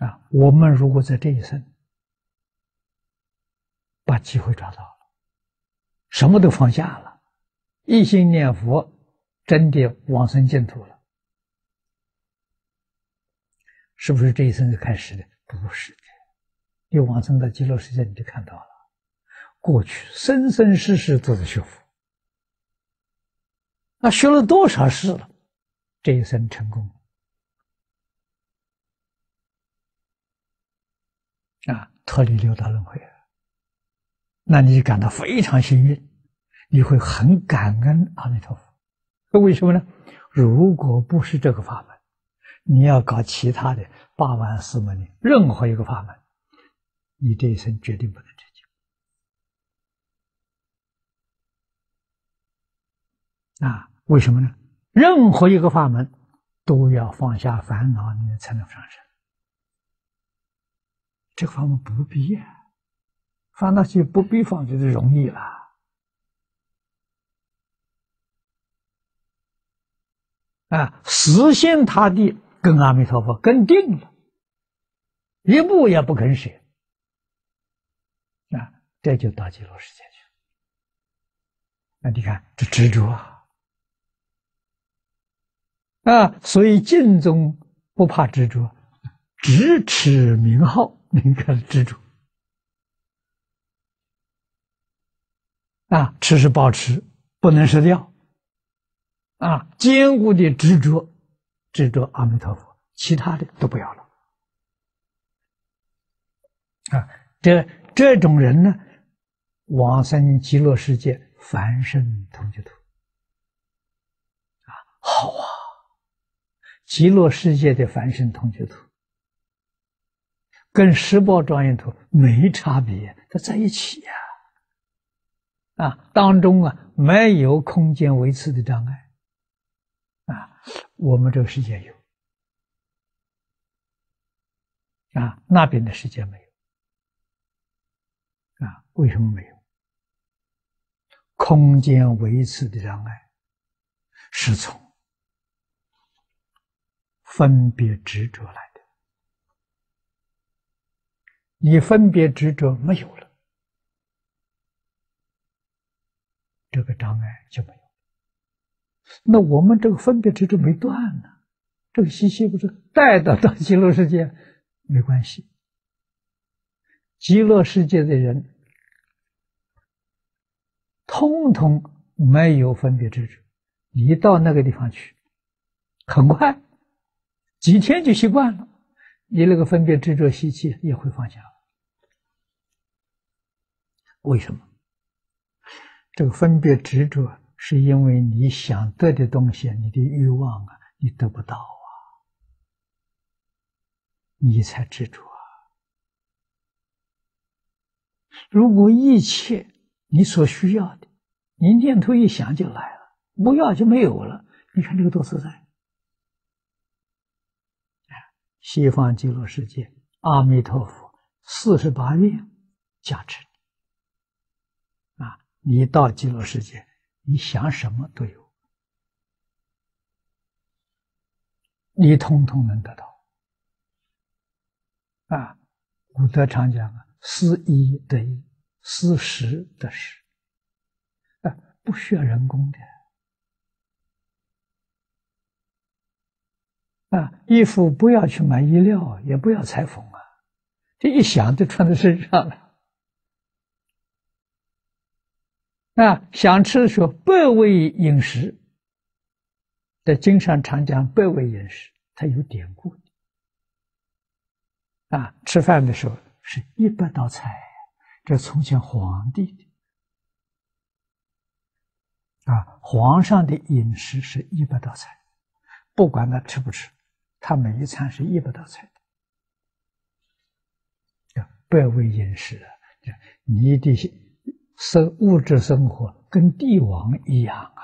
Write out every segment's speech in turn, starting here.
啊，我们如果在这一生把机会抓到了，什么都放下了，一心念佛，真的往生净土了，是不是这一生就开始的？不是的，你往生到极乐世界，你就看到了，过去生生世世都在学佛，那学了多少世了？这一生成功啊，脱离六道轮回，那你就感到非常幸运，你会很感恩阿弥陀佛。为什么呢？如果不是这个法门，你要搞其他的八万四门的任何一个法门，你这一生决定不能成就。啊，为什么呢？任何一个法门都要放下烦恼，你才能上升。这个法不必啊，放那些不必放，就是容易了。啊，死心塌地跟阿弥陀佛跟定了，一步也不肯舍。啊，这就到极乐世界去了。那你看这执着啊！啊，所以净宗不怕执着，只持名号，你看执着。啊，持是保持，不能失掉。啊，坚固的执着，执着阿弥陀佛，其他的都不要了。啊，这这种人呢，往生极乐世界，凡圣同居土。啊，好啊。极乐世界的凡圣同居土，跟十宝庄严土没差别，它在一起呀。啊，当中啊没有空间维持的障碍，啊，我们这个世界有，啊，那边的世界没有，啊，为什么没有？空间维持的障碍是从。分别执着来，你分别执着没有了，这个障碍就没有。那我们这个分别执着没断呢？这个习气不是带到到极乐世界没关系。极乐世界的人，通通没有分别执着，你到那个地方去，很快。几天就习惯了，你那个分别执着习气也会放下。为什么？这个分别执着是因为你想得的东西，你的欲望啊，你得不到啊，你才执着啊。如果一切你所需要的，你念头一想就来了，不要就没有了，你看这个多自在。西方极乐世界，阿弥陀佛四十八愿加持你啊！你到极乐世界，你想什么都有，你通通能得到啊！古德常讲啊，思一得一，思十得十啊，不需要人工的。啊，衣服不要去买衣料，也不要裁缝啊，这一想就穿在身上了。啊，想吃的时候，百味饮食，在经上常讲百味饮食，它有典故的。啊，吃饭的时候是一百道菜，这从前皇帝的。啊，皇上的饮食是一百道菜，不管他吃不吃。他每一餐是一百道菜的，百味饮食啊！你的生物质生活跟帝王一样啊！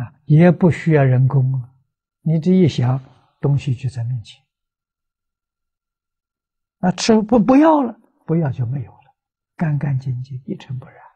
啊，也不需要人工啊！你这一想，东西就在面前，啊，吃不不要了，不要就没有了，干干净净，一尘不染。